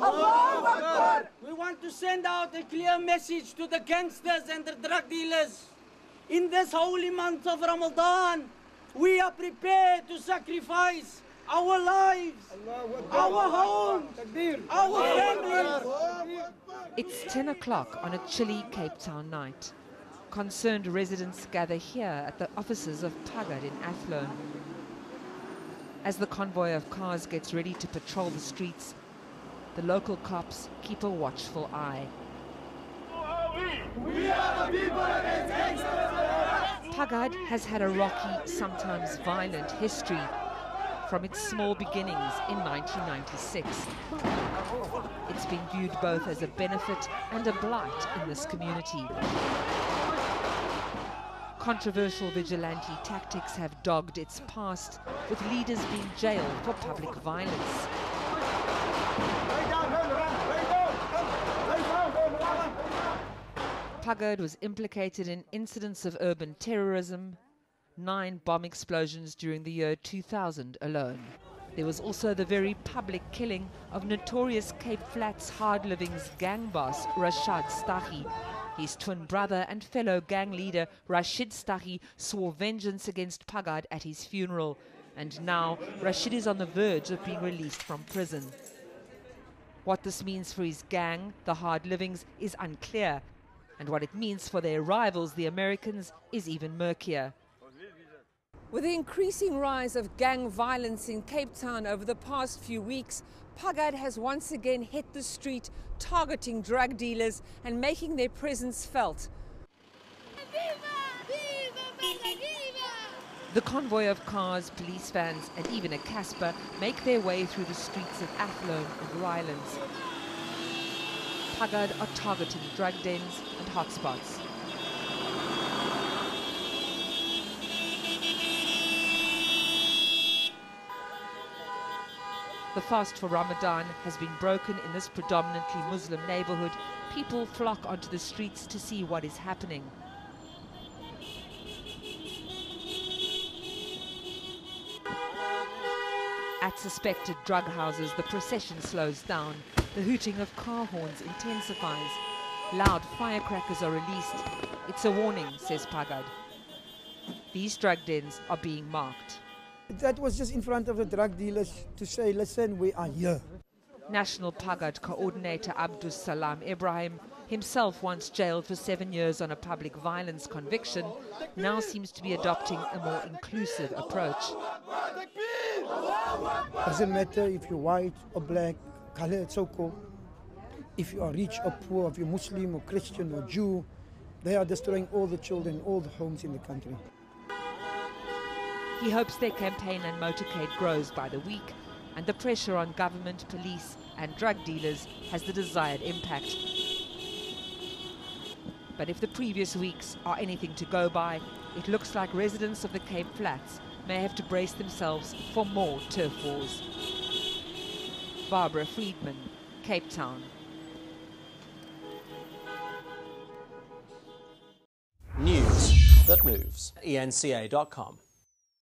We want to send out a clear message to the gangsters and the drug dealers. In this holy month of Ramadan, we are prepared to sacrifice our lives, our homes, our families. It's 10 o'clock on a chilly Cape Town night. Concerned residents gather here at the offices of Pagad in Athlone. As the convoy of cars gets ready to patrol the streets, the local cops keep a watchful eye. Pagad has had a rocky, sometimes violent history from its small beginnings in 1996. It's been viewed both as a benefit and a blight in this community. Controversial vigilante tactics have dogged its past, with leaders being jailed for public violence. Pagad was implicated in incidents of urban terrorism, nine bomb explosions during the year 2000 alone. There was also the very public killing of notorious Cape Flats hard livings gang boss Rashad Staggie. His twin brother and fellow gang leader Rashid Staggie swore vengeance against Pagad at his funeral, and now Rashid is on the verge of being released from prison. What this means for his gang, the hard livings, is unclear, and what it means for their rivals, the Americans, is even murkier. With the increasing rise of gang violence in Cape Town over the past few weeks, Pagad has once again hit the street, targeting drug dealers and making their presence felt. The convoy of cars, police vans, and even a Casspir make their way through the streets of Athlone and Rylands. Pagad are targeting drug dens and hotspots. The fast for Ramadan has been broken in this predominantly Muslim neighborhood. People flock onto the streets to see what is happening. At suspected drug houses, the procession slows down. The hooting of car horns intensifies. Loud firecrackers are released. It's a warning, says Pagad. These drug dens are being marked. That was just in front of the drug dealers to say, listen, we are here. National Pagad coordinator Abdus Salam Ebrahim, himself once jailed for seven years on a public violence conviction, now seems to be adopting a more inclusive approach. Doesn't matter if you're white or black, color, so If you are rich or poor, if you're Muslim or Christian or Jew, they are destroying all the children, all the homes in the country. He hopes their campaign and motorcade grows by the week and the pressure on government, police and drug dealers has the desired impact. But if the previous weeks are anything to go by, it looks like residents of the Cape Flats may have to brace themselves for more turf wars. Barbara Friedman, Cape Town. News that moves. ENCA.com.